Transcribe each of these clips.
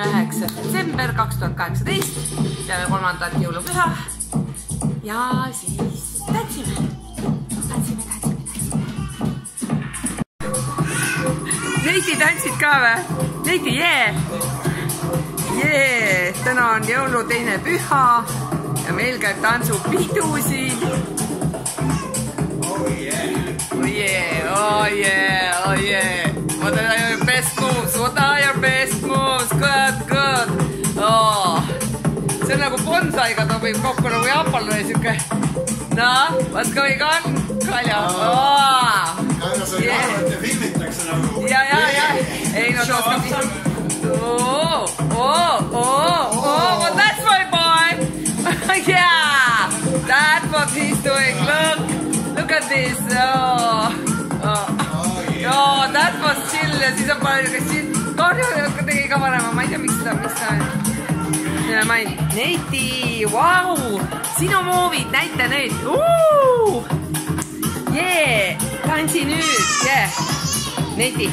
kahekümne üheksas detsember kaks tuhat kaheksateist, peale kolmandat jõulupüha. ja siis tantsime, tantsime, tantsime, tantsime. Neiti tantsid ka või? Neiti, jee! jee, täna on jõulu teine püha ja meil käib tantsupidu siin. Oh yeah. Oh yeah, oh yeah, oh yeah. What are your best moves? What are your best see on nagu bonsaiga sobib kokku nagu jaapanlane siuke. noh, what's going on? Kalja oh.. Kaila, sa ei Yeah. arva, et te filmitakse nagu? ja, ja, ja. ei no ta oskab. Oh, oh, oh, oh, well that's my boy. yeah, that's what he's doing. Look, look at this. Oh, oh. Oh yeah. joo, that was chill siis on palju kes siin, kahju tegi ka varem, ma ei tea, miks ta, miks ta. Ma ei, Neiti, vau, sinu moovid, näita neid. jee, tantsi nüüd, jee, Neiti.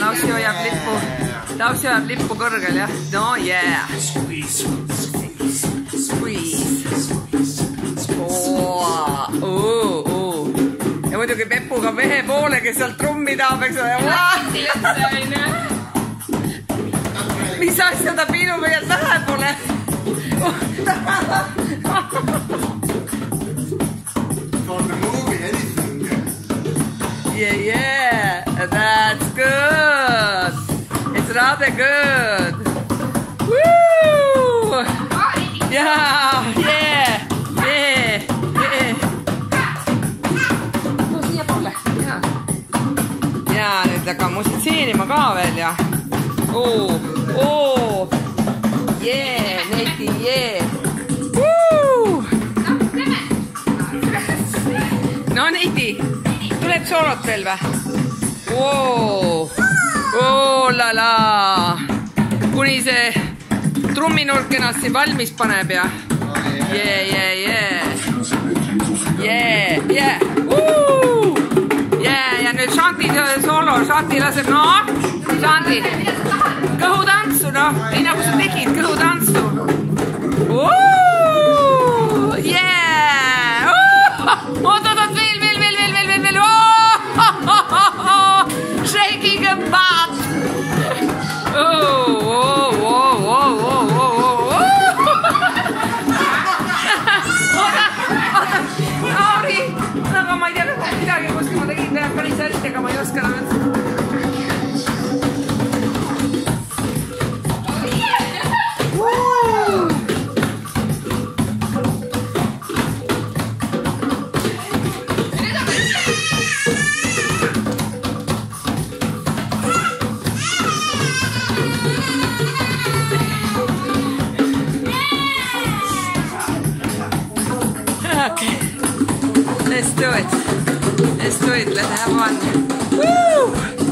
Lausi hoiab lippu, Lausi hoiab lippu kõrgel jah, no yeah, ja muidugi Pepuga mehe poole, kes sealt trummi tahab, eks ole. mis asja ta Piinu pöialt läheb mulle? It's rather good. Woo! Yeah, yeah, yeah, yeah. no siiapoole, ja. ja nüüd aga musitseerima ka veel ja. oo, oo, jee, Neiti, jee. no Neiti, tuleb soolot veel või? oo, oo la la, kuni see trumminurk ennast siin valmis paneb ja jee, jee, jee, jee, jee, jee ja nüüd Shanti soolo, Shanti laseb, noh, Shanti, kõhutantsu, noh, nii nagu sa tegid, kõhutantsu. Okay. Let's do it. Let's do it. Let's have one. Woo!